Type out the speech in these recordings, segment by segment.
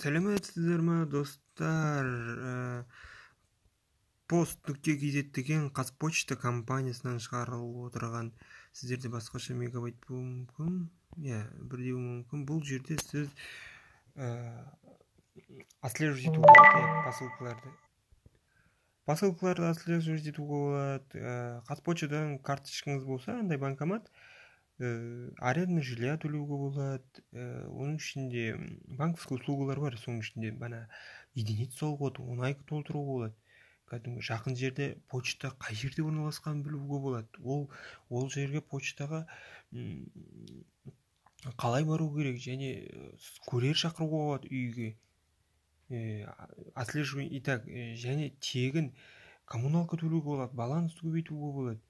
сәлеметсіздер ма достар? Ә, пост нүкте кз деген қазпочта компаниясынан шығарылып отырған сіздерде басқаша мегабайт болуы мүмкін? Иә бірдеу мүмкін. Бұл жерде сіз ә, отслеживать етуге болады иә посылкаларды. Посылкаларды отслеживать етуге болады. Ә, қазпочтадан карточкаңыз болса андай банкомат. Э, аренда жилья төлеуге болады э, оның ішінде банковский услугалар бар соның ішінде бана единица салуға болады он ай толтыруға болады кәдімгі жақын жерде почта қай жерде орналасқанын білуге болады ол ол жерге почтаға қалай бару керек және курьер шақыруға болады үйге. Отслеживание итак және тегін коммуналка төлеуге болады балансты көбейтуге болады.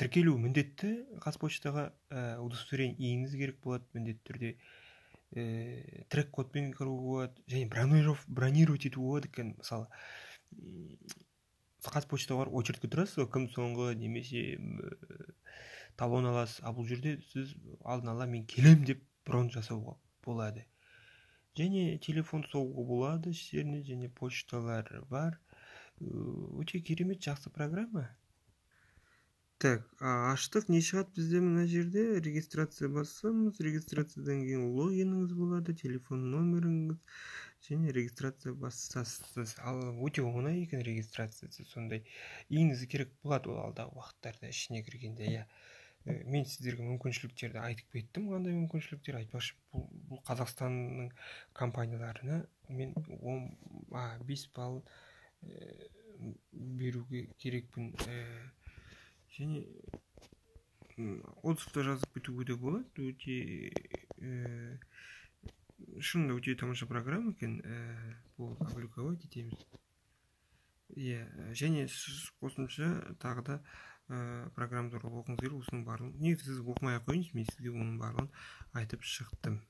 Тіркелу міндетті. Қазпочтаға ә, удостоверение иіңіз керек болады міндетті түрде. Ә, трек кодпен кіруге болады және бронировать етуге болады. Екен мысалы қазпочтаға барып очередьке тұрасыз ғой кім соңғы немесе талон аласыз? Ал бұл жерде сіз алдын ала мен келем деп брон жасауға болады. Және телефон соғуға болады іштеріне және почталар бар. Өте керемет жақсы программа. Так аштық не шығады бізде мына жерде? Регистрация бассамыз регистрациядан кейін логиніңіз болады телефон номеріңіз және регистрация басасыз ал өте оңай екен регистрациясы сондай. Иіңіз керек болады ол алдағы уақыттарда ішіне кіргенде иә. Мен сіздерге мүмкіншіліктерді айтып кеттім қандай мүмкіншіліктер? Айтпақшы бұл, бұл қазақстанның компанияларына мен он бес балл беруге керекпін. Және отзывта жазып кетуге де болады. Өте ә, шынында өте тамаша программа екен ә, бұл опубликовать етеміз иә және сіз қосымша тағы да ә, программа туралы оқыңыз келіп осының барлығын негізі сіз оқымай ақ қойыңыз мен сізге оның барлығын айтып шықтым.